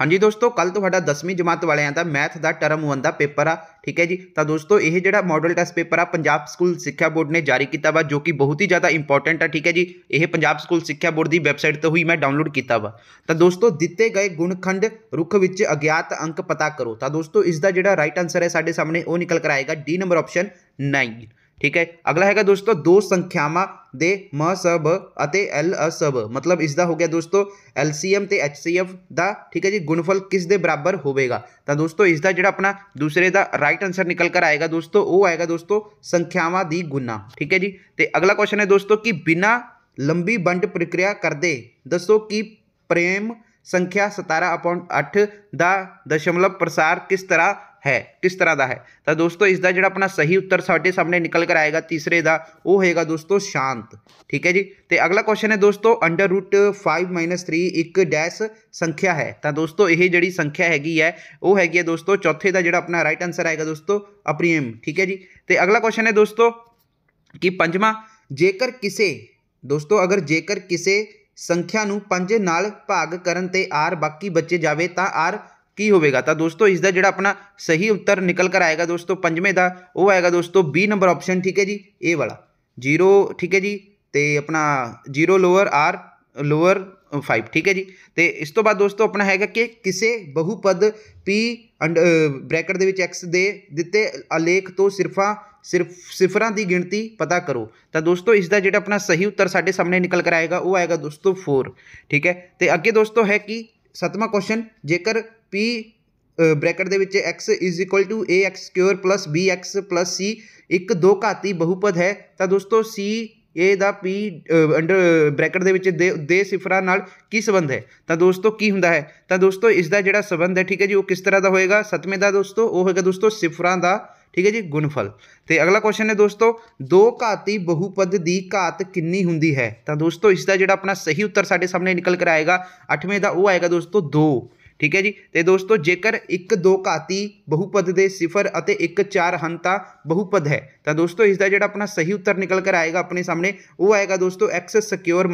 ਹਾਂਜੀ ਦੋਸਤੋ ਕੱਲ ਤੁਹਾਡਾ 10ਵੀਂ ਜਮਾਤ ਵਾਲਿਆਂ ਦਾ ਮੈਥ ਦਾ ਟਰਮ 1 ਦਾ ਪੇਪਰ ਆ, ਠੀਕ ਹੈ ਜੀ? ਤਾਂ ਦੋਸਤੋ, ਇਹ ਜਿਹੜਾ ਮਾਡਲ ਟੈਸਟ ਪੇਪਰ ਆ, ਪੰਜਾਬ ਸਕੂਲ ਸਿੱਖਿਆ ਬੋਰਡ ਨੇ ਜਾਰੀ ਕੀਤਾ ਵਾ, ਜੋ ਕਿ ਬਹੁਤ ਹੀ ਜ਼ਿਆਦਾ ਇੰਪੋਰਟੈਂਟ ਆ, ਠੀਕ ਹੈ ਜੀ? ਇਹ ਪੰਜਾਬ ਸਕੂਲ ਸਿੱਖਿਆ ਬੋਰਡ ਦੀ ਵੈਬਸਾਈਟ ਤੋਂ ਹੀ ਮੈਂ ਡਾਊਨਲੋਡ ਕੀਤਾ ਵਾ। ਤਾਂ ਦੋਸਤੋ, ਦਿੱਤੇ ਗਏ ਗੁਣਖੰਡ ਰੁੱਖ ਵਿੱਚ ਅਗਿਆਤ ਅੰਕ ਪਤਾ ਕਰੋ। ਤਾਂ ਦੋਸਤੋ ਇਸ ਦਾ ਜਿਹੜਾ ਰਾਈਟ ਆਨਸਰ ਹੈ ਸਾਡੇ ਸਾਹਮਣੇ, ਉਹ ਨਿਕਲ ਕਰ ਆਏਗਾ ਡੀ ਨੰਬਰ ਆਪਸ਼ਨ 9 ਠੀਕ ਹੈ ਅਗਲਾ ਹੈਗਾ ਦੋਸਤੋ ਦੋ ਸੰਖਿਆਵਾਂ ਦੇ ਮ ਸਬ ਅਤੇ ਐਲ ਅਸਬ ਮਤਲਬ ਇਸ ਦਾ ਹੋ ਗਿਆ ਦੋਸਤੋ ਐਲਸੀਐਮ ਤੇ ਐਚਸੀਐਫ ਦਾ ਠੀਕ ਹੈ ਜੀ ਗੁਣਫਲ ਕਿਸ ਦੇ ਬਰਾਬਰ ਹੋਵੇਗਾ ਤਾਂ ਦੋਸਤੋ ਇਸ ਦਾ ਜਿਹੜਾ ਆਪਣਾ ਦੂਸਰੇ ਦਾ ਰਾਈਟ ਆਨਸਰ ਨਿਕਲ ਕਰ ਆਏਗਾ ਦੋਸਤੋ ਉਹ ਆਏਗਾ ਦੋਸਤੋ ਸੰਖਿਆਵਾਂ ਦੀ ਗੁਣਾ ਠੀਕ ਹੈ ਜੀ ਤੇ ਅਗਲਾ ਕੁਐਸਚਨ ਹੈ ਦੋਸਤੋ ਕਿ ਬਿਨਾ ਲੰਬੀ ਵੰਡ ਪ੍ਰਕਿਰਿਆ ਕਰਦੇ ਦੱਸੋ ਕਿ ਪ੍ਰੇਮ ਸੰਖਿਆ 17/8 ਦਾ ਦਸ਼ਮਲਵ ਪ੍ਰਸਾਰ ਕਿਸ ਤਰ੍ਹਾਂ ਹੈ ਕਿਸ ਤਰ੍ਹਾਂ ਦਾ ਹੈ ਤਾਂ ਦੋਸਤੋ ਇਸ ਦਾ ਜਿਹੜਾ ਆਪਣਾ ਸਹੀ ਉੱਤਰ ਸਾਡੇ ਸਾਹਮਣੇ ਨਿਕਲ ਕਰ ਆਏਗਾ ਤੀਸਰੇ ਦਾ ਉਹ ਹੋਏਗਾ ਦੋਸਤੋ ਸ਼ਾਂਤ ਠੀਕ ਹੈ ਜੀ ਤੇ ਅਗਲਾ ਕੁਐਸਚਨ ਹੈ ਦੋਸਤੋ ਅੰਡਰ ਰੂਟ 5 3 ਇੱਕ ਡੈਸ਼ ਸੰਖਿਆ ਹੈ ਤਾਂ ਦੋਸਤੋ ਇਹ ਜਿਹੜੀ ਸੰਖਿਆ ਹੈਗੀ ਹੈ ਉਹ ਹੈਗੀ ਹੈ ਦੋਸਤੋ ਚੌਥੇ ਦਾ ਜਿਹੜਾ ਆਪਣਾ ਰਾਈਟ ਆਨਸਰ ਆਏਗਾ ਦੋਸਤੋ ਅਪਰੀਮ ਠੀਕ ਹੈ ਜੀ ਤੇ ਅਗਲਾ ਕੁਐਸਚਨ ਹੈ ਦੋਸਤੋ ਕਿ ਪੰਜਵਾਂ ਜੇਕਰ ਕਿਸੇ ਦੋਸਤੋ ਅਗਰ ਜੇਕਰ ਕਿਸੇ ਸੰਖਿਆ ਨੂੰ 5 ਨਾਲ ਭਾਗ ਕਰਨ ਤੇ r ਬਾਕੀ ਬਚੇ ਜਾਵੇ ਤਾਂ r ਕੀ ਹੋਵੇਗਾ ਤਾਂ ਦੋਸਤੋ ਇਸ ਦਾ ਜਿਹੜਾ ਆਪਣਾ ਸਹੀ ਉੱਤਰ ਨਿਕਲ ਕਰ ਆਏਗਾ ਦੋਸਤੋ ਪੰਜਵੇਂ ਦਾ ਉਹ ਆਏਗਾ ਦੋਸਤੋ ਬੀ ਨੰਬਰ ਆਪਸ਼ਨ ਠੀਕ ਹੈ ਜੀ ਇਹ ਵਾਲਾ 0 ਠੀਕ ਹੈ ਜੀ ਤੇ ਆਪਣਾ 0 ਲੋਅਰ r ਲੋਅਰ 5 ਠੀਕ ਹੈ ਜੀ ਤੇ ਇਸ ਤੋਂ ਬਾਅਦ ਦੋਸਤੋ ਆਪਣਾ ਹੈਗਾ ਕਿ ਕਿਸੇ ਬਹੁਪਦ p ਬ੍ਰੈਕਟ ਦੇ ਵਿੱਚ x ਦੇ ਦਿੱਤੇ ਆਲੇਖ ਤੋਂ ਸਿਰਫਾਂ ਸਿਰਫ ਸਿਫਰਾਂ ਦੀ ਗਿਣਤੀ ਪਤਾ ਕਰੋ ਤਾਂ ਦੋਸਤੋ ਇਸ ਦਾ ਜਿਹੜਾ ਆਪਣਾ ਸਹੀ ਉੱਤਰ ਸਾਡੇ ਸਾਹਮਣੇ ਨਿਕਲ ਕਰ ਆਏਗਾ ਉਹ ਆਏਗਾ ਦੋਸਤੋ 4 ਠੀਕ ਹੈ ਤੇ ਅੱਗੇ ਦੋਸਤੋ ਹੈ ਕਿ ਸਤਵਾਂ ਕੁਐਸਚਨ ਜੇਕਰ p ਬ੍ਰੈਕਟ ਦੇ ਵਿੱਚ x ax2 bx c ਇੱਕ ਦੋ ਘਾਤੀ ਬਹੁਪਦ ਹੈ ਤਾਂ ਦੋਸਤੋ c a the p under bracket ਦੇ ਵਿੱਚ ਦੇ ਦੇ ਸਿਫਰਾਂ ਨਾਲ ਕੀ ਸੰਬੰਧ ਹੈ ਤਾਂ ਦੋਸਤੋ ਕੀ ਹੁੰਦਾ ਹੈ ਤਾਂ ਦੋਸਤੋ ਇਸ ਦਾ ਜਿਹੜਾ ਸੰਬੰਧ ਹੈ ਠੀਕ ਹੈ ਜੀ ਉਹ ਕਿਸ ਤਰ੍ਹਾਂ ਦਾ ਹੋਏਗਾ ਸਤਵੇਂ ਦਾ ਦੋਸਤੋ ਉਹ ਹੋਏਗਾ ਦੋਸਤੋ ਸਿਫਰਾਂ ਦਾ ਠੀਕ ਹੈ ਜੀ ਗੁਣਫਲ ਤੇ ਅਗਲਾ ਕੁਐਸਚਨ ਹੈ ਦੋਸਤੋ ਦੋ ਘਾਤੀ ਬਹੁਪਦ ਦੀ ਘਾਤ ਕਿੰਨੀ ਹੁੰਦੀ ਹੈ ਤਾਂ ਦੋਸਤੋ ਇਸ ਦਾ ਜਿਹੜਾ ਆਪਣਾ ਸਹੀ ਉੱਤਰ ਸਾਡੇ ਸਾਹਮਣੇ ਨਿਕਲ ਕਰ ਆਏਗਾ 8ਵੇਂ ਦਾ ਉਹ ਆਏਗਾ ਦੋਸਤੋ 2 ਠੀਕ ਹੈ ਜੀ ਤੇ ਦੋਸਤੋ ਜੇਕਰ ਇੱਕ ਦੋ ਘਾਤੀ ਬਹੁਪਦ ਦੇ ਸਿਫਰ ਅਤੇ ਇੱਕ ਚਾਰ ਹਨ ਤਾਂ ਬਹੁਪਦ ਹੈ ਤਾਂ ਦੋਸਤੋ ਇਸ ਦਾ ਜਿਹੜਾ ਆਪਣਾ ਸਹੀ ਉੱਤਰ ਨਿਕਲ ਕਰ ਆਏਗਾ ਆਪਣੇ ਸਾਹਮਣੇ ਉਹ ਆਏਗਾ ਦੋਸਤੋ x ਸਿਕਿਉਰ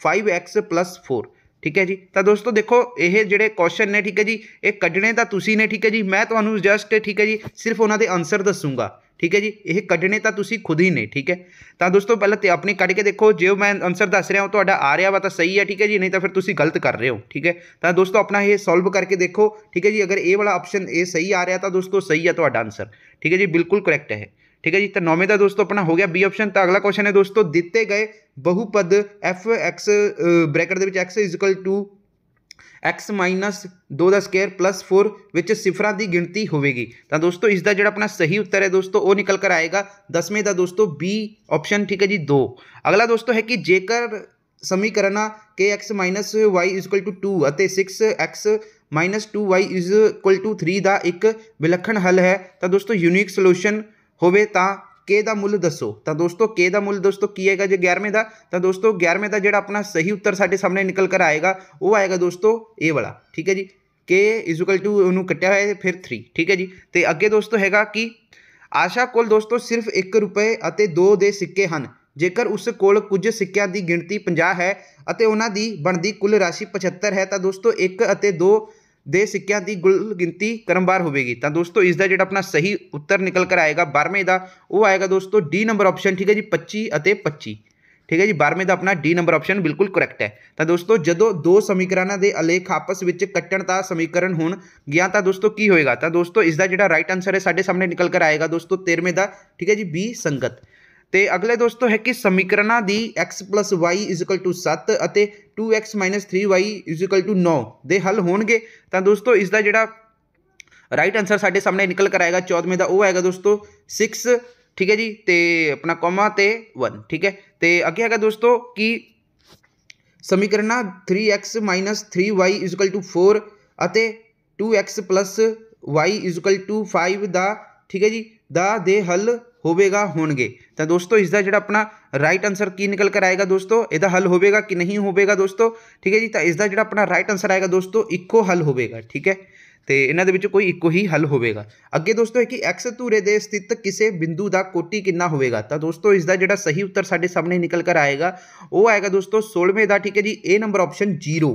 5x 4 ਠੀਕ ਹੈ ਜੀ ਤਾਂ ਦੋਸਤੋ ਦੇਖੋ ਇਹ ਜਿਹੜੇ ਕੁਐਸਚਨ ਨੇ ਠੀਕ ਹੈ ਜੀ ਇਹ ਕੱਢਣੇ ਤਾਂ ਤੁਸੀਂ ਨੇ ਠੀਕ ਹੈ ਜੀ ਮੈਂ ਤੁਹਾਨੂੰ ਜਸਟ ਠੀਕ ਹੈ ਜੀ ਸਿਰਫ ਉਹਨਾਂ ਦੇ ਆਨਸਰ ਦੱਸੂਗਾ ਠੀਕ ਹੈ ਜੀ ਇਹ ਕੱਢਣੇ ਤਾਂ ਤੁਸੀਂ ਖੁਦ ਹੀ ਨੇ ਠੀਕ ਹੈ ਤਾਂ ਦੋਸਤੋ ਪਹਿਲਾਂ ਤੇ ਆਪਣੀ ਕੱਢ ਕੇ ਦੇਖੋ ਜੇ ਮੈਂ ਆਨਸਰ ਦੱਸ ਰਿਹਾ ਹਾਂ ਤੁਹਾਡਾ ਆ ਰਿਹਾ ਵਾ ਤਾਂ ਸਹੀ ਹੈ ਠੀਕ ਹੈ ਜੀ ਨਹੀਂ ਤਾਂ ਫਿਰ ਤੁਸੀਂ ਗਲਤ ਕਰ ਰਹੇ ਹੋ ਠੀਕ ਹੈ ਤਾਂ ਦੋਸਤੋ ਆਪਣਾ ਇਹ ਸੋਲਵ ਕਰਕੇ ਦੇਖੋ ਠੀਕ ਹੈ ਜੀ ਅਗਰ ਇਹ ਵਾਲਾ ਆਪਸ਼ਨ ਇਹ ਸਹੀ ਆ ਰਿਹਾ ਤਾਂ ਦੋਸਤੋ ਸਹੀ ਹੈ ਤੁਹਾਡਾ ਆਨਸਰ ਠੀਕ ਹੈ ਜੀ ਬਿਲਕੁਲ ਕਰੈਕਟ ਹੈ ਠੀਕ ਹੈ ਜੀ ਤਾਂ ਨੌਵੇਂ ਦਾ ਦੋਸਤੋ ਆਪਣਾ ਹੋ ਗਿਆ ਬੀ ਆਪਸ਼ਨ ਤਾਂ ਅਗਲਾ ਕੁਐਸਚਨ ਹੈ ਦੋਸਤੋ ਦਿੱਤੇ ਗਏ ਬਹੁਪਦ f x ਬ੍ਰੈਕਟ ਦੇ ਵਿੱਚ x x 2 ਦਾ ਸਕੁਅਰ 4 ਵਿੱਚ ਸਿਫਰਾਂ ਦੀ ਗਿਣਤੀ ਹੋਵੇਗੀ ਤਾਂ ਦੋਸਤੋ ਇਸ ਦਾ ਜਿਹੜਾ ਆਪਣਾ ਸਹੀ ਉੱਤਰ ਹੈ ਦੋਸਤੋ ਉਹ ਨਿਕਲ ਕਰ ਆਏਗਾ 10ਵੇਂ ਦਾ ਦੋਸਤੋ B ਆਪਸ਼ਨ ਠੀਕ ਹੈ ਜੀ 2 ਅਗਲਾ ਦੋਸਤੋ ਹੈ ਕਿ ਜੇਕਰ ਸਮੀਕਰਨਾਂ kx y 2 ਅਤੇ 6x 2y 3 ਦਾ ਇੱਕ ਵਿਲੱਖਣ ਹੱਲ ਹੈ ਤਾਂ ਦੋਸਤੋ ਯੂਨੀਕ ਸੋਲੂਸ਼ਨ ਹੋਵੇ ਤਾਂ k ਦਾ ਮੁੱਲ ਦੱਸੋ? ਤਾਂ ਦੋਸਤੋ k ਦਾ ਮੁੱਲ ਦੋਸਤੋ ਕੀ ਹੈਗਾ ਜੇ 11ਵੇਂ ਦਾ? ਤਾਂ ਦੋਸਤੋ 11ਵੇਂ ਦਾ ਜਿਹੜਾ ਆਪਣਾ ਸਹੀ ਉੱਤਰ ਸਾਡੇ ਸਾਹਮਣੇ ਨਿਕਲ ਕਰ ਆਏਗਾ, ਉਹ ਆਏਗਾ ਦੋਸਤੋ ਇਹ ਵਾਲਾ, ਠੀਕ ਹੈ ਜੀ? K ਉਹਨੂੰ ਕੱਟਿਆ ਹੋਇਆ ਫਿਰ 3 ਠੀਕ ਹੈ ਜੀ? ਤੇ ਅੱਗੇ ਦੋਸਤੋ ਹੈਗਾ ਕਿ ਆਸ਼ਾ ਕੋਲ ਦੋਸਤੋ ਸਿਰਫ 1 ਰੁਪਏ ਅਤੇ 2 ਦੇ ਸਿੱਕੇ ਹਨ। ਜੇਕਰ ਉਸ ਕੋਲ ਕੁਝ ਸਿੱਕਿਆਂ ਦੀ ਗਿਣਤੀ 50 ਹੈ ਅਤੇ ਉਹਨਾਂ ਦੀ ਬਣਦੀ ਕੁੱਲ ਰਾਸ਼ੀ 75 ਹੈ, ਤਾਂ ਦੋਸਤੋ 1 ਅਤੇ 2 ਦੇ ਸਿੱਕਿਆਂ ਦੀ ਕੁੱਲ ਗਿਣਤੀ ਕਰਮਵਾਰ ਹੋਵੇਗੀ ਤਾਂ ਦੋਸਤੋ ਇਸ ਦਾ ਜਿਹੜਾ ਆਪਣਾ ਸਹੀ ਉੱਤਰ ਨਿਕਲ ਕਰ ਆਏਗਾ 12ਵੇਂ ਦਾ ਉਹ ਆਏਗਾ ਦੋਸਤੋ ਡੀ ਨੰਬਰ ਆਪਸ਼ਨ ਠੀਕ ਹੈ ਜੀ 25 ਅਤੇ 25 ਠੀਕ ਹੈ ਜੀ 12ਵੇਂ ਦਾ ਆਪਣਾ ਡੀ ਨੰਬਰ ਆਪਸ਼ਨ ਬਿਲਕੁਲ ਕਰੈਕਟ ਹੈ ਤਾਂ ਦੋਸਤੋ ਜਦੋਂ ਦੋ ਸਮੀਕਰਨਾਂ ਦੇ ਅਲੇਖ ਆਪਸ ਵਿੱਚ ਕੱਟਣ ਦਾ ਸਮੀਕਰਨ ਹੋਣ ਗਿਆ ਤਾਂ ਦੋਸਤੋ ਕੀ ਹੋਏਗਾ ਤਾਂ ਦੋਸਤੋ ਇਸ ਦਾ ਜਿਹੜਾ ਰਾਈਟ ਆਨਸਰ ਹੈ ਸਾਡੇ ਸਾਹਮਣੇ ਨਿਕਲ ਕਰ ਆਏਗਾ ਦੋਸਤੋ 13ਵੇਂ ਦਾ ਠੀਕ ਹੈ ਜੀ ਬੀ ਸੰਗਤ ਤੇ ਅਗਲੇ ਦੋਸਤੋ ਹੈ ਕਿ ਸਮੀਕਰਨਾਂ ਦੀ x y 7 ਅਤੇ 2x 3y 9 ਦੇ ਹੱਲ ਹੋਣਗੇ। ਤਾਂ ਦੋਸਤੋ ਇਸ ਦਾ ਜਿਹੜਾ ਰਾਈਟ ਆਨਸਰ ਸਾਡੇ ਸਾਹਮਣੇ ਨਿਕਲ ਕਰ ਆਏਗਾ 14ਵੇਂ ਦਾ, ਉਹ ਆਏਗਾ ਦੋਸਤੋ 6 ਠੀਕ ਹੈ ਜੀ? ਤੇ ਆਪਣਾ ਕੋਮਾ ਤੇ 1 ਠੀਕ ਹੈ? ਤੇ ਅੱਗੇ ਹੈਗਾ ਦੋਸਤੋ ਕਿ ਸਮੀਕਰਨਾਂ 3x 3y 4 ਅਤੇ 2x y 5 ਦਾ, ਠੀਕ ਹੈ ਜੀ? ਦਾ ਦੇ ਹੱਲ ਹੋਵੇਗਾ ਹੋਣਗੇ ਤਾਂ ਦੋਸਤੋ ਇਸ ਦਾ ਜਿਹੜਾ ਆਪਣਾ ਰਾਈਟ ਆਨਸਰ ਕੀ ਨਿਕਲ ਕਰ ਆਏਗਾ ਦੋਸਤੋ ਇਹਦਾ ਹੱਲ ਹੋਵੇਗਾ ਕਿ ਨਹੀਂ ਹੋਵੇਗਾ ਦੋਸਤੋ ਠੀਕ ਹੈ ਜੀ ਤਾਂ ਇਸ ਦਾ ਜਿਹੜਾ ਆਪਣਾ ਰਾਈਟ ਆਨਸਰ ਆਏਗਾ ਦੋਸਤੋ ਇੱਕੋ ਹੱਲ ਹੋਵੇਗਾ ਠੀਕ ਹੈ ਤੇ ਇਹਨਾਂ ਦੇ ਵਿੱਚ ਕੋਈ ਇੱਕੋ ਹੀ ਹੱਲ ਹੋਵੇਗਾ ਅੱਗੇ ਦੋਸਤੋ ਹੈ ਕਿ x ਧੂਰੇ ਦੇ ਸਥਿਤ ਕਿਸੇ ਬਿੰਦੂ ਦਾ ਕੋਟੀ ਕਿੰਨਾ ਹੋਵੇਗਾ ਤਾਂ ਦੋਸਤੋ ਇਸ ਦਾ ਜਿਹੜਾ ਸਹੀ ਉੱਤਰ ਸਾਡੇ ਸਾਹਮਣੇ ਨਿਕਲ ਕਰ ਆਏਗਾ ਉਹ ਆਏਗਾ ਦੋਸਤੋ 16ਵੇਂ ਦਾ ਠੀਕ ਹੈ ਜੀ A ਨੰਬਰ ਆਪਸ਼ਨ 0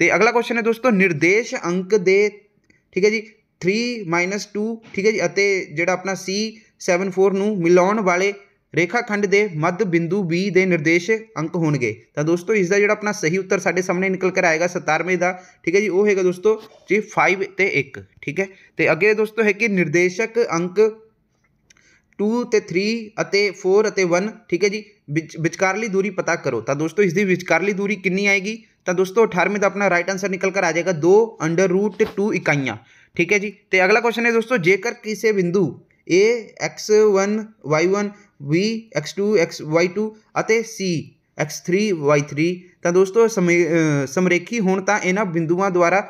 ਤੇ ਅਗਲਾ ਕੁਐਸਚਨ ਹੈ ਦੋਸਤੋ ਨਿਰਦੇਸ਼ ਅੰਕ ਦੇ ਠੀਕ ਹੈ ਜੀ 3 2 ਠੀਕ ਹੈ ਜੀ, ਅਤੇ ਜਿਹੜਾ ਆਪਣਾ C74 ਨੂੰ ਮਿਲਾਉਣ ਵਾਲੇ ਰੇਖਾਖੰਡ ਦੇ ਮੱਧ ਬਿੰਦੂ B ਦੇ ਨਿਰਦੇਸ਼ ਅੰਕ ਹੋਣਗੇ। ਤਾਂ ਦੋਸਤੋ ਇਸ ਦਾ ਜਿਹੜਾ ਆਪਣਾ ਸਹੀ ਉੱਤਰ ਸਾਡੇ ਸਾਹਮਣੇ ਨਿਕਲ ਕੇ ਆਏਗਾ 17ਵੇਂ ਦਾ, ਠੀਕ ਹੈ ਜੀ, ਉਹ ਹੈਗਾ ਦੋਸਤੋ ਜੀ 5 ਤੇ 1 ਠੀਕ ਹੈ। ਤੇ ਅੱਗੇ ਦੋਸਤੋ ਹੈ ਕਿ ਨਿਰਦੇਸ਼ਕ ਅੰਕ 2 ਤੇ 3 ਅਤੇ 4 ਅਤੇ 1 ਠੀਕ ਹੈ ਜੀ ਵਿਚਕਾਰਲੀ ਦੂਰੀ ਪਤਾ ਕਰੋ। ਤਾਂ ਦੋਸਤੋ ਇਸ ਦੀ ਵਿਚਕਾਰਲੀ ਦੂਰੀ ਕਿੰਨੀ ਆਏਗੀ? ਤਾਂ ਦੋਸਤੋ 18ਵੇਂ ਦਾ ਆਪਣਾ ਰਾਈਟ ਆਨਸਰ ਨਿਕਲ ਕਰ ਆ ਜਾਏਗਾ 2 ਅੰਡਰ ਰੂਟ 2 ਇਕਾਈਆਂ। ਠੀਕ ਹੈ ਜੀ ਤੇ ਅਗਲਾ ਕੁਐਸਚਨ ਹੈ ਦੋਸਤੋ ਜੇਕਰ ਕਿਸੇ ਬਿੰਦੂ a x1 y1 b x2 xy2 ਅਤੇ c x3 y3 ਤਾਂ ਦੋਸਤੋ ਸਮਰੇਖੀ ਹੋਣ ਤਾਂ ਇਹਨਾਂ ਬਿੰਦੂਆਂ ਦੁਆਰਾ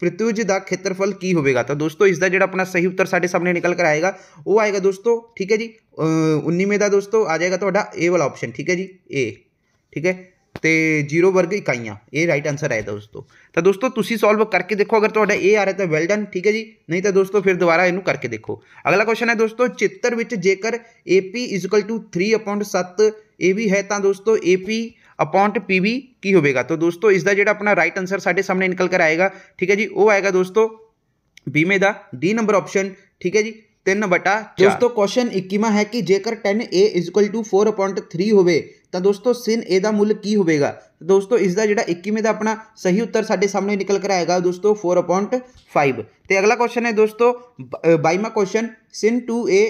ਪ੍ਰਤਿਭੁਜ ਦਾ ਖੇਤਰਫਲ ਕੀ ਹੋਵੇਗਾ ਤਾਂ ਦੋਸਤੋ ਇਸ ਦਾ ਜਿਹੜਾ ਆਪਣਾ ਸਹੀ ਉੱਤਰ ਸਾਡੇ ਸਾਹਮਣੇ ਨਿਕਲ ਕਰ ਆਏਗਾ ਉਹ ਆਏਗਾ ਦੋਸਤੋ ਠੀਕ ਹੈ ਜੀ 19ਵੇਂ ਦਾ ਦੋਸਤੋ ਆ ਜਾਏਗਾ ਤੁਹਾਡਾ A ਵਾਲਾ ਆਪਸ਼ਨ ਠੀਕ ਹੈ ਜੀ A ਠੀਕ ਹੈ ਤੇ 0 ਵਰਗ ਇਕਾਈਆਂ ਇਹ ਰਾਈਟ ਆਨਸਰ ਹੈ ਦੋਸਤੋ ਤਾਂ ਦੋਸਤੋ ਤੁਸੀਂ ਸੋਲਵ ਕਰਕੇ ਦੇਖੋ ਅਗਰ ਤੁਹਾਡਾ ਇਹ ਆ ਰਿਹਾ ਤਾਂ ਵੈਲ ਡਨ ਠੀਕ ਹੈ ਜੀ ਨਹੀਂ ਤਾਂ ਦੋਸਤੋ ਫਿਰ ਦੁਬਾਰਾ ਇਹਨੂੰ ਕਰਕੇ ਦੇਖੋ ਅਗਲਾ ਕੁਐਸਚਨ ਹੈ ਦੋਸਤੋ ਚਿੱਤਰ ਵਿੱਚ ਜੇਕਰ AP 3/7 AB ਹੈ ਤਾਂ ਦੋਸਤੋ AP ਅਪੌਂਟ PB ਕੀ ਹੋਵੇਗਾ ਤਾਂ ਦੋਸਤੋ ਇਸ ਦਾ ਜਿਹੜਾ ਆਪਣਾ ਰਾਈਟ ਆਨਸਰ ਸਾਡੇ ਸਾਹਮਣੇ ਨਿਕਲ ਕਰ ਆਏਗਾ ਠੀਕ ਹੈ ਜੀ ਉਹ ਆਏਗਾ ਦੋਸਤੋ ਬੀਵੇਂ ਦਾ ਡੀ ਨੰਬਰ ਆਪਸ਼ਨ ਠੀਕ ਹੈ ਜੀ 3 ਬਟਾ ਦੋਸਤੋ ਕੁਐਸਚਨ 21ਵਾਂ ਹੈ ਕਿ ਜੇਕਰ 10a 4/3 ਹੋਵੇ ਤਾਂ ਦੋਸਤੋ sin a ਦਾ ਮੁੱਲ ਕੀ ਹੋਵੇਗਾ ਦੋਸਤੋ ਇਸ ਦਾ ਜਿਹੜਾ 21ਵੇਂ ਦਾ ਆਪਣਾ ਸਹੀ ਉੱਤਰ ਸਾਡੇ ਸਾਹਮਣੇ ਨਿਕਲ ਕਰ ਆਏਗਾ ਦੋਸਤੋ 4/5 ਤੇ ਅਗਲਾ ਕੁਐਸਚਨ ਹੈ ਦੋਸਤੋ 22ਵਾਂ question sin 2a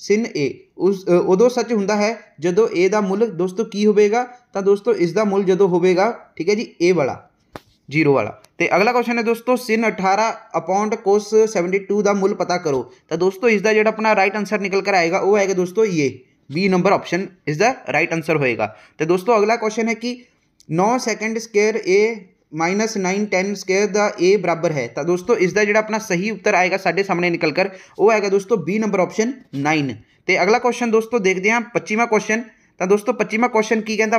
sin a ਉਸ ਉਦੋਂ ਸੱਚ ਹੁੰਦਾ ਹੈ ਜਦੋਂ a ਦਾ ਮੁੱਲ ਦੋਸਤੋ ਕੀ ਹੋਵੇਗਾ ਤਾਂ ਦੋਸਤੋ ਇਸ ਦਾ ਮੁੱਲ ਜਦੋਂ ਹੋਵੇਗਾ ਠੀਕ ਹੈ ਜੀ a ਵਾਲਾ 0 ਵਾਲਾ ਤੇ ਅਗਲਾ ਕੁਐਸਚਨ ਹੈ ਦੋਸਤੋ sin 18 ਅਪੌਂਡ cos 72 ਦਾ ਮੁੱਲ ਪਤਾ ਕਰੋ ਤਾਂ ਦੋਸਤੋ ਇਸ ਦਾ ਜਿਹੜਾ ਆਪਣਾ ਰਾਈਟ ਆਨਸਰ ਨਿਕਲ ਕਰ ਆਏਗਾ ਉਹ ਆਏਗਾ ਦੋਸਤੋ ਇਹ ਬੀ ਨੰਬਰ ਆਪਸ਼ਨ ਇਸ ਦਾ ਰਾਈਟ ਆਨਸਰ ਹੋਏਗਾ ਤੇ ਦੋਸਤੋ ਅਗਲਾ ਕੁਐਸਚਨ ਹੈ ਕਿ 9 second square a 9 10 square the a ਬਰਾਬਰ ਹੈ ਤਾਂ ਦੋਸਤੋ ਇਸ ਦਾ ਜਿਹੜਾ ਆਪਣਾ ਸਹੀ ਉੱਤਰ ਆਏਗਾ ਸਾਡੇ ਸਾਹਮਣੇ ਨਿਕਲ ਕਰ ਉਹ ਆਏਗਾ ਦੋਸਤੋ ਬੀ ਨੰਬਰ ਆਪਸ਼ਨ 9 ਤੇ ਅਗਲਾ ਕੁਐਸਚਨ ਦੋਸਤੋ ਦੇਖਦੇ ਹਾਂ 25ਵਾਂ ਕੁਐਸਚਨ ਤਾਂ ਦੋਸਤੋ 25ਵਾਂ ਕੁਐਸਚਨ ਕੀ ਕਹਿੰਦਾ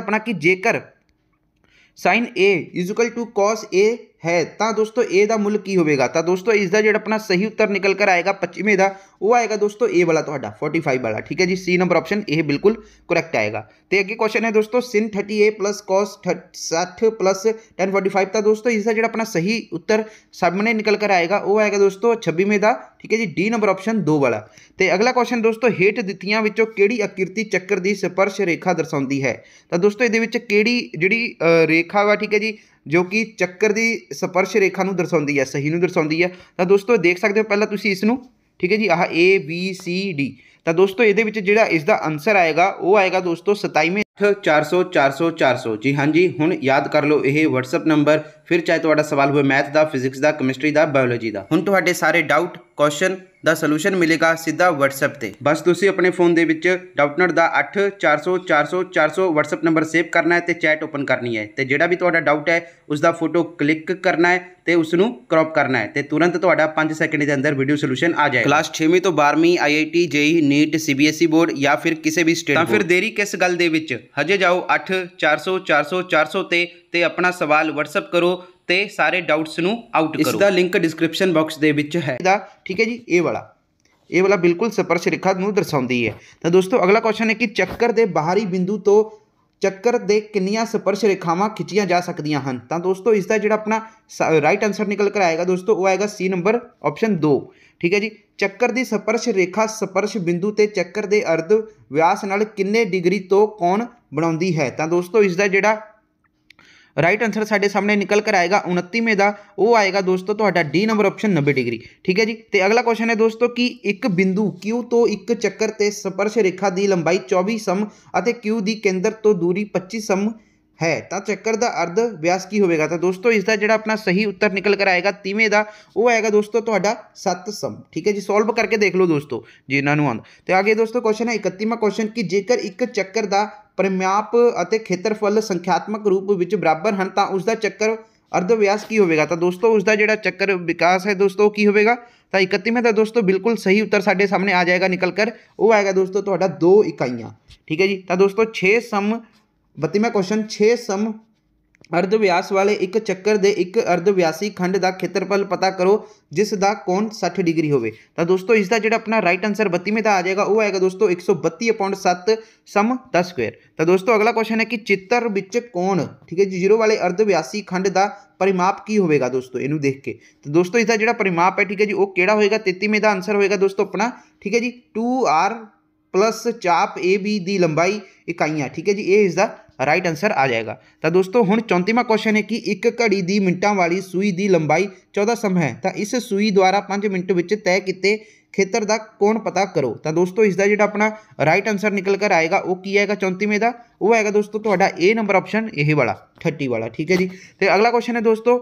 sine A is two cos A ਹੈ ਤਾਂ ਦੋਸਤੋ a ਦਾ ਮੁੱਲ ਕੀ ਹੋਵੇਗਾ ਤਾਂ ਦੋਸਤੋ ਇਸ ਦਾ ਜਿਹੜਾ ਆਪਣਾ ਸਹੀ ਉੱਤਰ ਨਿਕਲ ਕਰ ਆਏਗਾ 25ਵੇਂ ਦਾ ਉਹ ਆਏਗਾ ਦੋਸਤੋ a ਵਾਲਾ ਤੁਹਾਡਾ 45 ਵਾਲਾ ਠੀਕ ਹੈ ਜੀ c ਨੰਬਰ ਆਪਸ਼ਨ ਇਹ ਬਿਲਕੁਲ ਕਰੈਕਟ ਆਏਗਾ ਤੇ ਅੱਗੇ ਕੁਐਸਚਨ ਹੈ ਦੋਸਤੋ sin 30a cos 60 1045 ਤਾਂ ਦੋਸਤੋ ਇਸ ਦਾ ਜਿਹੜਾ ਆਪਣਾ ਸਹੀ ਉੱਤਰ ਸਾਹਮਣੇ ਨਿਕਲ ਕਰ ਆਏਗਾ ਉਹ ਆਏਗਾ ਦੋਸਤੋ 26ਵੇਂ ਦਾ ਠੀਕ ਹੈ ਜੀ d ਨੰਬਰ ਆਪਸ਼ਨ 2 ਵਾਲਾ ਤੇ ਅਗਲਾ ਕੁਐਸਚਨ ਦੋਸਤੋ ਹੇਠ ਦਿੱਤੀਆਂ ਵਿੱਚੋਂ ਕਿਹੜੀ ਆਕ੍ਰਿਤੀ ਚੱਕਰ ਦੀ ਸਪਰਸ਼ ਰੇਖਾ ਦਰਸਾਉਂਦੀ ਹੈ ਤਾਂ ਦੋਸਤੋ ਇਹਦੇ ਵਿੱਚ ਕਿਹੜੀ ਜਿਹੜੀ ਰੇਖਾ ਵਾ ਠੀਕ ਹੈ ਜੀ ਜੋ ਕਿ ਚੱਕਰ ਦੀ ਸਪਰਸ਼ ਰੇਖਾ ਨੂੰ ਦਰਸਾਉਂਦੀ ਹੈ, ਸਹੀ ਨੂੰ ਦਰਸਾਉਂਦੀ ਹੈ। ਤਾਂ ਦੋਸਤੋ ਦੇਖ ਸਕਦੇ ਹੋ, ਪਹਿਲਾਂ ਤੁਸੀਂ ਇਸ ਨੂੰ, ਠੀਕ ਹੈ ਜੀ, ਆਹ A, B, C, D ਤਾਂ ਦੋਸਤੋ, ਇਹਦੇ ਵਿੱਚ ਜਿਹੜਾ ਇਸ ਦਾ ਆਨਸਰ ਆਏਗਾ, ਉਹ ਆਏਗਾ ਦੋਸਤੋ 27ਵੇਂ 400 400 400 ਜੀ ਹਾਂਜੀ ਹੁਣ ਯਾਦ ਕਰ ਲਓ ਇਹ WhatsApp ਨੰਬਰ ਫਿਰ ਚਾਹੇ ਤੁਹਾਡਾ ਸਵਾਲ ਹੋਵੇ ਮੈਥ ਦਾ ਫਿਜ਼ਿਕਸ ਦਾ ਕੈਮਿਸਟਰੀ ਦਾ ਬਾਇਓਲੋਜੀ ਦਾ। ਹੁਣ ਤੁਹਾਡੇ ਸਾਰੇ ਡਾਊਟ ਕੁਐਸਚਨ ਦਾ ਸੋਲੂਸ਼ਨ ਮਿਲੇਗਾ ਸਿੱਧਾ WhatsApp ਤੇ। ਬਸ ਤੁਸੀਂ ਆਪਣੇ ਫੋਨ ਦੇ ਵਿੱਚ ਡਾਊਟਨਟ ਦਾ 8400 400 400 WhatsApp ਨੰਬਰ ਸੇਵ ਕਰਨਾ ਹੈ ਤੇ ਚੈਟ ਓਪਨ ਕਰਨੀ ਹੈ। ਤੇ ਜਿਹੜਾ ਵੀ ਤੁਹਾਡਾ ਡਾਊਟ ਹੈ, ਉਸ ਦਾ ਫੋਟੋ ਕਲਿੱਕ ਕਰਨਾ ਹੈ ਤੇ ਉਸ ਨੂੰ ਕ੍ਰੌਪ ਕਰਨਾ ਹੈ ਤੇ ਤੁਰੰਤ ਤੁਹਾਡਾ 5 ਸੈਕਿੰਡ ਦੇ ਅੰਦਰ ਵੀਡੀਓ ਸੋਲੂਸ਼ਨ ਆ ਜਾਏਗਾ। ਕਲਾਸ 6ਵੀਂ ਤੋਂ 12ਵੀਂ IIT JEE NEET CBSE board ਜਾਂ ਫਿਰ ਕਿਸੇ ਵੀ ਸਟੇਟ ਤਾਂ ਫਿਰ ਦੇਰੀ ਕਿਸ ਗੱਲ ਦੇ ਵਿੱਚ? ਹਜੇ ਜਾਓ 8 400 400 400 ਤੇ ਤੇ ਆਪਣਾ ਸਵਾਲ WhatsApp ਕਰੋ ਤੇ ਸਾਰੇ ਡਾਊਟਸ ਨੂੰ ਆਊਟ ਕਰੋ। ਇਸ ਦਾ ਲਿੰਕ ਡਿਸਕ੍ਰਿਪਸ਼ਨ ਬਾਕਸ ਦੇ ਵਿੱਚ ਹੈ। ਦਾ ਠੀਕ ਹੈ ਜੀ ਇਹ ਵਾਲਾ। ਇਹ ਵਾਲਾ ਬਿਲਕੁਲ ਸਪਰਸ਼ ਰੇਖਾ ਨੂੰ ਦਰਸਾਉਂਦੀ ਹੈ। ਤਾਂ ਦੋਸਤੋ ਅਗਲਾ ਕੁਐਸਚਨ ਹੈ ਕਿ ਚੱਕਰ ਦੇ ਬਾਹਰੀ ਬਿੰਦੂ ਤੋਂ ਚੱਕਰ ਦੇ ਕਿੰਨੀਆਂ ਸਪਰਸ਼ ਰੇਖਾਵਾਂ ਖਿੱਚੀਆਂ ਜਾ ਸਕਦੀਆਂ ਹਨ। ਤਾਂ ਦੋਸਤੋ ਇਸ ਦਾ ਜਿਹੜਾ ਆਪਣਾ ਰਾਈਟ ਆਨਸਰ ਨਿਕਲ ਕਰ ਆਏਗਾ ਦੋਸਤੋ, ਉਹ ਆਏਗਾ ਸੀ ਨੰਬਰ ਆਪਸ਼ਨ 2 ਠੀਕ ਹੈ ਜੀ? ਚੱਕਰ ਦੀ ਸਪਰਸ਼ ਰੇਖਾ, ਸਪਰਸ਼ ਬਿੰਦੂ ਤੇ ਚੱਕਰ ਦੇ ਅਰਧ ਵਿਆਸ ਨਾਲ ਕਿੰਨੇ ਡਿਗਰੀ ਤੋਂ ਕੋਣ ਬਣਾਉਂਦੀ ਹੈ? ਤਾਂ ਦੋਸਤੋ ਇਸ ਦਾ ਜਿਹੜਾ ਰਾਈਟ ਆਨਸਰ ਸਾਡੇ ਸਾਹਮਣੇ ਨਿਕਲ ਕਰ ਆਏਗਾ 29ਵੇਂ ਦਾ ਉਹ ਆਏਗਾ ਦੋਸਤੋ ਤੁਹਾਡਾ ਡੀ ਨੰਬਰ ਆਪਸ਼ਨ 90 ਡਿਗਰੀ। ਠੀਕ ਹੈ ਜੀ? ਤੇ ਅਗਲਾ ਕੁਐਸਚਨ ਹੈ ਦੋਸਤੋ ਕਿ ਇੱਕ ਬਿੰਦੂ Q ਤੋਂ ਇੱਕ ਚੱਕਰ ਤੇ ਸਪਰਸ਼ ਰੇਖਾ ਦੀ ਲੰਬਾਈ 24 ਸਮ ਅਤੇ Q ਦੀ ਕੇਂਦਰ ਤੋਂ ਦੂਰੀ 25 ਸਮ ਹੈ ਤਾਂ ਚੱਕਰ ਦਾ ਅਰਧ ਵਿਆਸ ਕੀ ਹੋਵੇਗਾ ਤਾਂ ਦੋਸਤੋ ਇਸ ਦਾ ਜਿਹੜਾ ਆਪਣਾ ਸਹੀ ਉੱਤਰ ਨਿਕਲ ਕਰ ਆਏਗਾ 30ਵੇਂ ਦਾ ਉਹ ਆਏਗਾ ਦੋਸਤੋ ਤੁਹਾਡਾ 7 ਸਮ ਠੀਕ ਹੈ ਜੀ ਸੋਲਵ ਕਰਕੇ ਦੇਖ ਲਓ ਦੋਸਤੋ ਜੇ ਇਹਨਾਂ ਨੂੰ ਆਉਂਦਾ ਤੇ ਅੱਗੇ ਦੋਸਤੋ ਕੁਐਸਚਨ ਹੈ 31ਵਾਂ ਕੁਐਸਚਨ ਕਿ ਜੇਕਰ ਇੱਕ ਚੱਕਰ ਦਾ ਪਰਿਮਾਪ ਅਤੇ ਖੇਤਰਫਲ ਸੰਖਿਆਤਮਕ ਰੂਪ ਵਿੱਚ ਬਰਾਬਰ ਹਨ ਤਾਂ ਉਸ ਦਾ ਚੱਕਰ ਅਰਧ ਵਿਆਸ ਕੀ ਹੋਵੇਗਾ ਤਾਂ ਦੋਸਤੋ ਉਸ ਦਾ ਜਿਹੜਾ ਚੱਕਰ ਵਿਕਾਸ ਹੈ ਦੋਸਤੋ ਕੀ ਹੋਵੇਗਾ ਤਾਂ 31ਵੇਂ ਦਾ ਦੋਸਤੋ ਬਿਲਕੁਲ ਸਹੀ ਉੱਤਰ ਸਾਡੇ ਸਾਹਮਣੇ ਆ ਜਾਏਗਾ ਨਿਕਲ ਕਰ ਉਹ ਆਏਗਾ ਦੋਸਤੋ ਤੁਹਾਡਾ 2 ਇਕਾਈਆਂ ਠੀਕ ਹੈ ਜੀ ਤਾਂ ਦੋਸਤੋ 6 ਸਮ 32ਵਾਂ ਕੁਐਸਚਨ 6 ਸਮ ਅਰਧ ਵਿਆਸ ਵਾਲੇ ਇੱਕ ਚੱਕਰ ਦੇ ਇੱਕ ਅਰਧ ਵਿਆਸੀ ਖੰਡ ਦਾ ਖੇਤਰਫਲ ਪਤਾ ਕਰੋ ਜਿਸ ਦਾ ਕੋਣ 60 ਡਿਗਰੀ ਹੋਵੇ ਤਾਂ ਦੋਸਤੋ ਇਸ ਦਾ ਜਿਹੜਾ ਆਪਣਾ ਰਾਈਟ ਆਨਸਰ 32ਵੇਂ ਦਾ ਆ ਜਾਏਗਾ ਉਹ ਆਏਗਾ ਦੋਸਤੋ 132.7 ਸਮ 10 ਸਕੁਅਰ ਤਾਂ ਦੋਸਤੋ ਅਗਲਾ ਕੁਐਸਚਨ ਹੈ ਕਿ ਚਿੱਤਰ ਵਿੱਚ ਕੋਣ ਠੀਕ ਹੈ ਜੀ ਜ਼ੀਰੋ ਵਾਲੇ ਅਰਧ ਵਿਆਸੀ ਖੰਡ ਦਾ ਪਰਿਮਾਪ ਕੀ ਹੋਵੇਗਾ ਦੋਸਤੋ ਇਹਨੂੰ ਦੇਖ ਕੇ ਤਾਂ ਦੋਸਤੋ ਇਸ ਦਾ ਜਿਹੜਾ ਪਰਿਮਾਪ ਹੈ ਠੀਕ ਹੈ ਜੀ ਉਹ ਕਿਹੜਾ ਹੋਏਗਾ 33ਵੇਂ ਦਾ ਆਨਸਰ ਹੋਏਗਾ ਦੋਸਤੋ ਆਪਣਾ ਠੀਕ ਹੈ ਜੀ 2r ਪਲੱਸ ਚਾਪ AB ਦੀ ਲੰਬਾਈ ਇਕਾਈਆਂ ਠੀਕ ਹੈ ਜੀ ਇਹ ਇਸ ਦਾ ਰਾਈਟ ਆਨਸਰ ਆ ਜਾਏਗਾ ਤਾਂ ਦੋਸਤੋ ਹੁਣ 34ਵਾਂ ਕੁਐਸਚਨ ਹੈ ਕਿ ਇੱਕ ਘੜੀ ਦੀ ਮਿੰਟਾਂ ਵਾਲੀ ਸੂਈ ਦੀ ਲੰਬਾਈ 14 ਸਮ ਹੈ ਤਾਂ ਇਸ ਸੂਈ ਦੁਆਰਾ 5 ਮਿੰਟ ਵਿੱਚ ਤੈਅ ਕੀਤੇ ਖੇਤਰ ਦਾ ਕੋਣ ਪਤਾ ਕਰੋ ਤਾਂ ਦੋਸਤੋ ਇਸ ਦਾ ਜਿਹੜਾ ਆਪਣਾ ਰਾਈਟ ਆਨਸਰ ਨਿਕਲ ਕਰ ਆਏਗਾ ਉਹ ਕੀ ਆਏਗਾ 34ਵੇਂ ਦਾ ਉਹ ਆਏਗਾ ਦੋਸਤੋ ਤੁਹਾਡਾ A ਨੰਬਰ ਆਪਸ਼ਨ ਇਹ ਵਾਲਾ 30 ਵਾਲਾ ਠੀਕ ਹੈ ਜੀ ਤੇ ਅਗਲਾ ਕੁਐਸਚਨ ਹੈ ਦੋਸਤੋ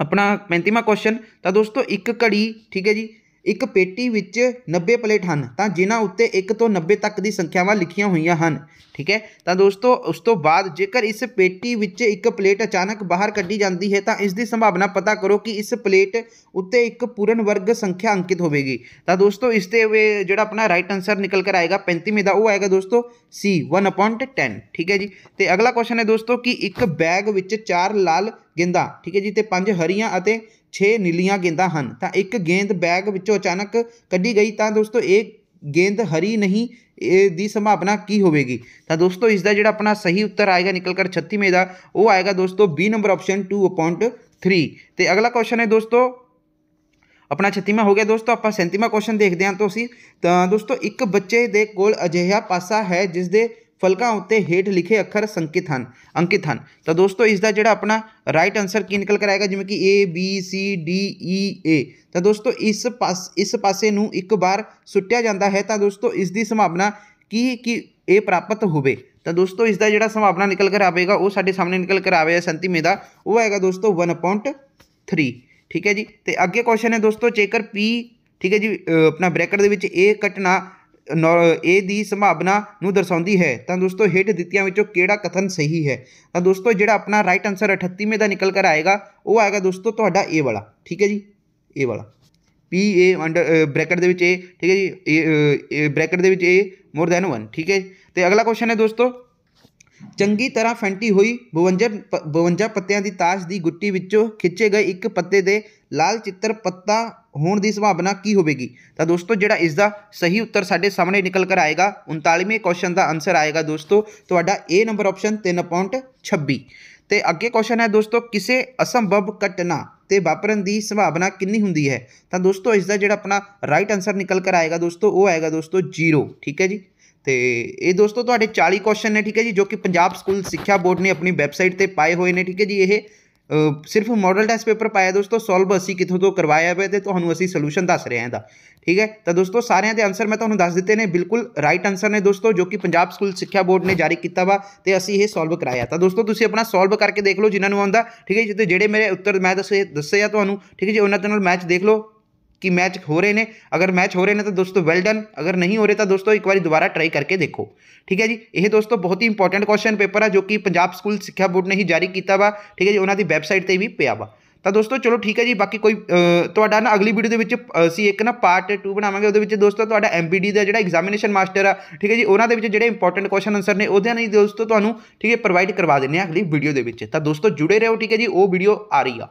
ਆਪਣਾ 35ਵਾਂ ਕੁਐਸਚਨ ਤਾਂ ਦੋਸਤੋ ਇੱਕ ਘੜੀ ਠੀਕ ਹੈ ਜੀ ਇੱਕ ਪੇਟੀ ਵਿੱਚ 90 ਪਲੇਟ ਹਨ ਤਾਂ ਜਿਨ੍ਹਾਂ ਉੱਤੇ 1 ਤੋਂ 90 ਤੱਕ ਦੀ ਸੰਖਿਆਵਾਂ ਲਿਖੀਆਂ ਹੋਈਆਂ ਹਨ ਠੀਕ ਹੈ ਤਾਂ ਦੋਸਤੋ ਉਸ ਤੋਂ ਬਾਅਦ ਜੇਕਰ ਇਸ ਪੇਟੀ ਵਿੱਚ ਇੱਕ ਪਲੇਟ ਅਚਾਨਕ ਬਾਹਰ ਕੱਢੀ ਜਾਂਦੀ ਹੈ ਤਾਂ ਇਸ ਦੀ ਸੰਭਾਵਨਾ ਪਤਾ ਕਰੋ ਕਿ ਇਸ ਪਲੇਟ ਉੱਤੇ ਇੱਕ ਪੂਰਨ ਵਰਗ ਸੰਖਿਆ ਅੰਕਿਤ ਹੋਵੇਗੀ ਤਾਂ ਦੋਸਤੋ ਇਸ ਤੇ ਜਿਹੜਾ ਆਪਣਾ ਰਾਈਟ ਆਨਸਰ ਨਿਕਲ ਕਰ ਆਏਗਾ 35ਵੇਂ ਦਾ ਉਹ ਆਏਗਾ ਦੋਸਤੋ C 1/10 ਠੀਕ ਹੈ ਜੀ ਤੇ ਅਗਲਾ ਕੁਐਸਚਨ ਹੈ ਦੋਸਤੋ ਕਿ ਇੱਕ ਬੈਗ ਵਿੱਚ ਚਾਰ ਲਾਲ ਗੇਂਦਾਂ ਠੀਕ ਹੈ ਜੀ ਤੇ ਪੰਜ ਹਰੀਆਂ ਅਤੇ 6 ਨੀਲੀਆਂ ਗੇਂਦਾਂ ਹਨ ਤਾਂ ਇੱਕ ਗੇਂਦ ਬੈਗ ਵਿੱਚੋਂ ਅਚਾਨਕ ਕੱਢੀ ਗਈ ਤਾਂ ਦੋਸਤੋ ਇਹ ਗੇਂਦ ਹਰੀ ਨਹੀਂ ਇਹ ਦੀ ਸੰਭਾਵਨਾ ਕੀ ਹੋਵੇਗੀ ਤਾਂ ਦੋਸਤੋ ਇਸ ਦਾ ਜਿਹੜਾ ਆਪਣਾ ਸਹੀ ਉੱਤਰ ਆਏਗਾ ਨਿਕਲ ਕਰ 36ਵੇਂ ਦਾ ਉਹ ਆਏਗਾ ਦੋਸਤੋ B ਨੰਬਰ ਆਪਸ਼ਨ 2.3 ਤੇ ਅਗਲਾ ਕੁਐਸਚਨ ਹੈ ਦੋਸਤੋ ਆਪਣਾ 36ਵਾਂ ਹੋ ਗਿਆ ਦੋਸਤੋ ਆਪਾਂ 37ਵਾਂ ਕੁਐਸਚਨ ਦੇਖਦੇ ਹਾਂ ਤੁਸੀਂ ਤਾਂ ਦੋਸਤੋ ਇੱਕ ਬੱਚੇ ਦੇ ਕੋਲ ਅਜਿਹਾ ਪਾਸਾ ਹੈ ਜਿਸ ਦੇ ਫਲਕਾਂ ਉੱਤੇ ਹੇਠ ਲਿਖੇ ਅੱਖਰ ਸੰਕਿਤ ਹਨ ਅੰਕਿਤ ਹਨ ਤਾਂ ਦੋਸਤੋ ਇਸ ਦਾ ਜਿਹੜਾ ਆਪਣਾ ਰਾਈਟ ਆਨਸਰ ਕੀ ਨਿਕਲ ਕਰ ਆਏਗਾ ਜਿਵੇਂ ਕਿ A B C D E A ਤਾਂ ਦੋਸਤੋ ਇਸ ਪਾਸ ਇਸ ਪਾਸੇ ਨੂੰ ਇੱਕ ਵਾਰ ਸੁੱਟਿਆ ਜਾਂਦਾ ਹੈ ਤਾਂ ਦੋਸਤੋ ਇਸ ਦੀ ਸੰਭਾਵਨਾ ਕੀ ਕਿ ਇਹ ਪ੍ਰਾਪਤ ਹੋਵੇ ਤਾਂ ਦੋਸਤੋ ਇਸ ਦਾ ਜਿਹੜਾ ਸੰਭਾਵਨਾ ਨਿਕਲ ਕਰ ਆਵੇਗਾ ਉਹ ਸਾਡੇ ਸਾਹਮਣੇ ਨਿਕਲ ਕਰ ਆਵੇਗਾ 37 ਦਾ ਉਹ ਆਏਗਾ ਦੋਸਤੋ 1.3 ਠੀਕ ਹੈ ਜੀ ਤੇ ਅੱਗੇ ਕੁਐਸਚਨ ਹੈ ਦੋਸਤੋ ਜੇਕਰ P ਠੀਕ ਹੈ ਜੀ ਆਪਣਾ ਬ੍ਰੈਕਟ ਦੇ ਵਿੱਚ ਇਹ ਘਟਨਾ ਇਹ ਦੀ ਸੰਭਾਵਨਾ ਨੂੰ ਦਰਸਾਉਂਦੀ ਹੈ ਤਾਂ ਦੋਸਤੋ ਹੇਠ ਦਿੱਤੀਆਂ ਵਿੱਚੋਂ ਕਿਹੜਾ ਕਥਨ ਸਹੀ ਹੈ ਤਾਂ ਦੋਸਤੋ ਜਿਹੜਾ ਆਪਣਾ ਰਾਈਟ ਆਨਸਰ 38ਵੇਂ ਦਾ ਨਿਕਲ ਕਰ ਆਏਗਾ ਉਹ ਆਏਗਾ ਦੋਸਤੋ ਤੁਹਾਡਾ ਇਹ ਵਾਲਾ ਠੀਕ ਹੈ ਜੀ ਇਹ ਵਾਲਾ ਪੀ ਏ ਅੰਡਰ ਬ੍ਰੈਕਟ ਦੇ ਵਿੱਚ ਇਹ ਠੀਕ ਹੈ ਜੀ ਇਹ ਬ੍ਰੈਕਟ ਦੇ ਵਿੱਚ ਇਹ ਮੋਰ ਦੈਨ 1 ਠੀਕ ਹੈ ਤੇ ਅਗਲਾ ਕੁਐਸਚਨ ਹੈ ਦੋਸਤੋ ਚੰਗੀ ਤਰ੍ਹਾਂ ਫੈਂਟੀ ਹੋਈ 52 52 ਪੱਤਿਆਂ ਦੀ ਤਾਸ਼ ਦੀ ਗੁੱਟੀ ਵਿੱਚੋਂ ਖਿੱਚੇ ਗਏ ਇੱਕ ਪੱਤੇ ਦੇ ਲਾਲ ਚਿੱਤਰ ਪੱਤਾ ਹੋਣ ਦੀ ਸੰਭਾਵਨਾ ਕੀ ਹੋਵੇਗੀ? ਤਾਂ ਦੋਸਤੋ, ਜਿਹੜਾ ਇਸ ਦਾ ਸਹੀ ਉੱਤਰ ਸਾਡੇ ਸਾਹਮਣੇ ਨਿਕਲ ਕਰ ਆਏਗਾ 39ਵੇਂ ਕੁਐਸਚਨ ਦਾ ਆਨਸਰ ਆਏਗਾ ਦੋਸਤੋ। ਤੁਹਾਡਾ A ਨੰਬਰ ਆਪਸ਼ਨ 3.26 ਤੇ ਅੱਗੇ ਕੁਐਸਚਨ ਹੈ ਦੋਸਤੋ, ਕਿਸੇ ਅਸੰਭਵ ਘਟਨਾ ਤੇ ਵਾਪਰਨ ਦੀ ਸੰਭਾਵਨਾ ਕਿੰਨੀ ਹੁੰਦੀ ਹੈ? ਤਾਂ ਦੋਸਤੋ ਇਸ ਦਾ ਜਿਹੜਾ ਆਪਣਾ ਰਾਈਟ ਆਨਸਰ ਨਿਕਲ ਕਰ ਆਏਗਾ ਦੋਸਤੋ, ਉਹ ਆਏਗਾ ਦੋਸਤੋ 0 ਠੀਕ ਹੈ ਜੀ? ਤੇ ਇਹ ਦੋਸਤੋ ਤੁਹਾਡੇ 40 ਕੁਐਸਚਨ ਨੇ, ਠੀਕ ਹੈ ਜੀ, ਜੋ ਕਿ ਪੰਜਾਬ ਸਕੂਲ ਸਿੱਖਿਆ ਬੋਰਡ ਨੇ ਆਪਣੀ ਵੈਬਸਾਈਟ ਤੇ ਪਾਏ ਹੋਏ ਨੇ, ਠੀਕ ਹੈ ਜੀ, ਇਹ ਸਿਰਫ ਮਾਡਲ ਟੈਸਟ ਪੇਪਰ ਪਾਇਆ ਦੋਸਤੋ ਸੋਲਵ ਅਸੀਂ ਕਿੱਥੋਂ ਤੋਂ ਕਰਵਾਇਆ ਹੋਇਆ ਤੇ ਤੁਹਾਨੂੰ ਅਸੀਂ ਸੋਲੂਸ਼ਨ ਦੱਸ ਰਹੇ ਹਾਂ ਦਾ ਠੀਕ ਹੈ? ਤਾਂ ਦੋਸਤੋ ਸਾਰਿਆਂ ਦੇ ਆਨਸਰ ਮੈਂ ਤੁਹਾਨੂੰ ਦੱਸ ਦਿੱਤੇ ਨੇ, ਬਿਲਕੁਲ ਰਾਈਟ ਆਨਸਰ ਨੇ ਦੋਸਤੋ, ਜੋ ਕਿ ਪੰਜਾਬ ਸਕੂਲ ਸਿੱਖਿਆ ਬੋਰਡ ਨੇ ਜਾਰੀ ਕੀਤਾ ਵਾ ਤੇ ਅਸੀਂ ਇਹ ਸੋਲਵ ਕਰਾਇਆ। ਤਾਂ ਦੋਸਤੋ ਤੁਸੀਂ ਆਪਣਾ ਸੋਲਵ ਕਰਕੇ ਦੇਖ ਲਓ ਜਿਨ੍ਹਾਂ ਨੂੰ ਆਉਂਦਾ, ਠੀਕ ਹੈ ਜੀ ਜਿਹੜੇ ਮੇਰੇ ਉੱਤਰ ਮੈਂ ਦੱਸੇ ਦੱਸੇ ਆ ਤੁਹਾਨੂੰ, ਠੀਕ ਹੈ ਜੀ, ਉਹਨਾਂ ਦੇ ਨਾਲ ਮੈਚ ਦੇਖ ਲਓ। ਕਿ ਮੈਚ ਹੋ ਰਹੇ ਨੇ ਅਗਰ ਮੈਚ ਹੋ ਰਹੇ ਨੇ ਤਾਂ ਦੋਸਤੋ ਵੈਲ ਡਨ ਅਗਰ ਨਹੀਂ ਹੋ ਰਹੇ ਤਾਂ ਦੋਸਤੋ ਇੱਕ ਵਾਰੀ ਦੁਬਾਰਾ ਟਰਾਈ ਕਰਕੇ ਦੇਖੋ ਠੀਕ ਹੈ ਜੀ ਇਹ ਦੋਸਤੋ ਬਹੁਤ ਹੀ ਇੰਪੋਰਟੈਂਟ ਕੁਐਸਚਨ ਪੇਪਰ ਆ ਜੋ ਕਿ ਪੰਜਾਬ ਸਕੂਲ ਸਿੱਖਿਆ ਬੋਰਡ ਨੇ ਹੀ ਜਾਰੀ ਕੀਤਾ ਵਾ ਠੀਕ ਹੈ ਜੀ ਉਹਨਾਂ ਦੀ ਵੈਬਸਾਈਟ ਤੇ ਵੀ ਪਿਆ ਵਾ ਤਾਂ ਦੋਸਤੋ ਚਲੋ ਠੀਕ ਹੈ ਜੀ ਬਾਕੀ ਕੋਈ ਤੁਹਾਡਾ ਨਾ ਅਗਲੀ ਵੀਡੀਓ ਦੇ ਵਿੱਚ ਅਸੀਂ ਇੱਕ ਨਾ ਪਾਰਟ 2 ਬਣਾਵਾਂਗੇ ਉਹਦੇ ਵਿੱਚ ਦੋਸਤੋ ਤੁਹਾਡਾ ਐਮਬੀਡੀ ਦਾ ਜਿਹੜਾ ਐਗਜ਼ਾਮੀਨੇਸ਼ਨ ਮਾਸਟਰ ਆ ਠੀਕ ਹੈ ਜੀ ਉਹਨਾਂ ਦੇ ਵਿੱਚ ਜਿਹੜੇ ਇੰਪੋਰਟੈਂਟ ਕੁਐਸਚਨ ਆਨਸਰ ਨੇ ਉਹਦੇ ਨਾਲ ਦੋਸਤੋ ਤੁਹਾਨੂੰ ਠੀਕ ਹੈ ਪ੍ਰੋਵਾਈਡ ਕਰਵਾ ਦਿੰਨੇ ਆ ਅਗਲੀ ਵੀਡੀਓ ਦੇ ਵਿੱਚ ਤਾਂ ਦੋਸਤੋ ਜੁੜੇ ਰਹੋ ਠੀਕ ਹੈ ਜੀ ਉਹ ਵੀਡੀਓ ਆ ਰਹੀ ਆ